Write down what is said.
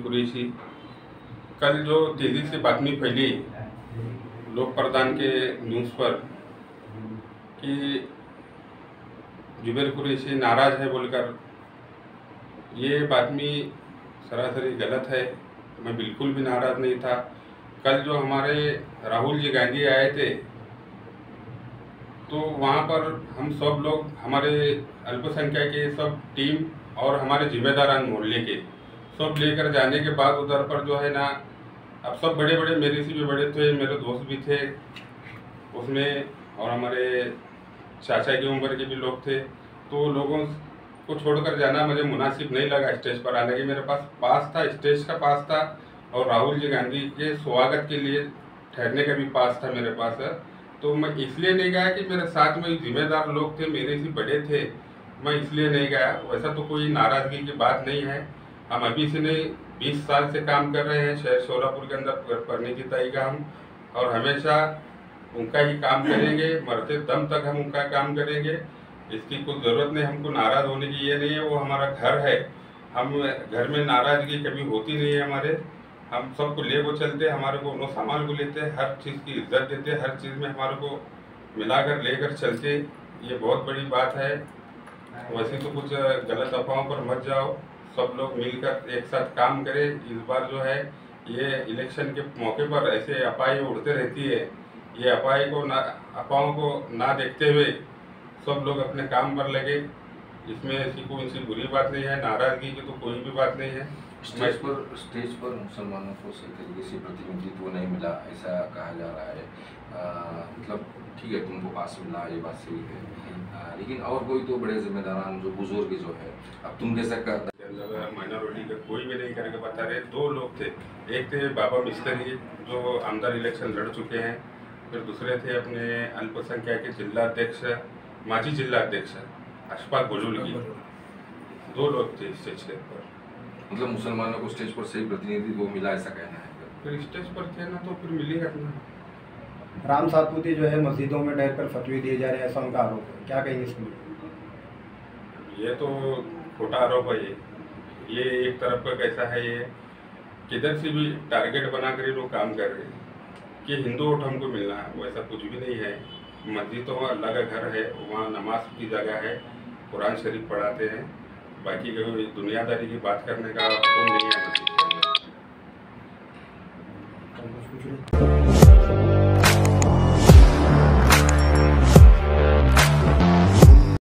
कुरैशी कल जो तेज़ी से बातमी फैली लोक प्रधान के न्यूज़ पर कि जुबेर कुरैशी नाराज़ है बोलकर, ये बातमी सरासरी गलत है। मैं बिल्कुल भी नाराज़ नहीं था। कल जो हमारे राहुल जी गांधी आए थे तो वहाँ पर हम सब लोग, हमारे अल्पसंख्यक के सब टीम और हमारे जिम्मेदारान मोहल्ले के। सब लेकर जाने के बाद उधर पर जो है ना, अब सब बड़े बड़े मेरे से भी बड़े थे मेरे दोस्त भी थे। उसमें और हमारे चाचा की उम्र के भी लोग थे। तो लोगों को छोड़कर जाना मुझे मुनासिब नहीं लगा स्टेज पर आने की। मेरे पास पास था, स्टेज का पास था और राहुल जी गांधी के स्वागत के लिए ठहरने का भी पास था मेरे पास। तो मैं इसलिए नहीं गया कि मेरे साथ में जिम्मेदार लोग थे, मेरे से बड़े थे। मैं इसलिए नहीं गया। वैसा तो कोई नाराज़गी की बात नहीं है। हम अभी से नहीं, बीस साल से काम कर रहे हैं, शहर सोलापुर के अंदर पढ़ने की तय का हम, और हमेशा उनका ही काम करेंगे, मरते दम तक हम उनका काम करेंगे। इसकी कोई ज़रूरत नहीं, हमको नाराज़ होने की ये नहीं है, वो हमारा घर है। हम घर में नाराज़गी कभी होती नहीं है हमारे। हम सबको ले वो चलते, हमारे को उन्होंने सामान को लेते, हर चीज़ की इज़्ज़त देते, हर चीज़ में हमारे को मिलाकर लेकर चलते। ये बहुत बड़ी बात है। वैसे तो कुछ गलत अफवाहों पर मत जाओ। सब लोग मिलकर एक साथ काम करें। इस बार जो है, ये इलेक्शन के मौके पर ऐसे अपाई उड़ते रहती है। ये अपाई को ना, अफवाहों को ना देखते हुए सब लोग अपने काम पर लगे। इसमें ऐसी कोई सी बुरी बात नहीं है, नाराज़गी की तो कोई भी बात नहीं है। स्टेज पर स्टेज पर मुसलमानों को सही तरीके से प्रतिनिधित्व नहीं मिला ऐसा कहा जा रहा है। आ, मतलब ठीक है तुमको पास मिला ये बात सही है। आ, लेकिन और कोई तो बड़े जिम्मेदारान जो बुज़ुर्ग जो है अब तुम जैसा कर माइनॉरिटी का कोई भी नहीं करके बता रहे दो लोग थे। एक थे बाबा मिस्त्री जो आमदार इलेक्शन लड़ चुके हैं। फिर दूसरे थे अपने अल्पसंख्यक के जिला अध्यक्ष माजी जिला अध्यक्ष अशफाक बुजुर्गी दो लोग थे स्टेज के ऊपर। मतलब मुसलमानों को स्टेज पर सही प्रतिनिधि प्रतिनिधित्व मिला ऐसा कहना है। फिर स्टेज पर थे ना तो फिर मिलेगा ना राम सातपुती जो है मस्जिदों में डर कर फतवे दिए जा रहे हैं ऐसा उनका आरोप है। क्या कहेंगे इसमें? ये तो खोटा आरोप है ये। ये एक तरफ़ का कैसा है ये? किधर से भी टारगेट बना कर लोग काम कर रहे हैं। कि हिंदू वोट हमको मिलना है वैसा कुछ भी नहीं है। मस्जिद तो अल्लाह का घर है वहाँ नमाज़ की जगह है कुरान शरीफ पढ़ाते हैं। बाकी कोई दुनियादारी की बात करने का नहीं है।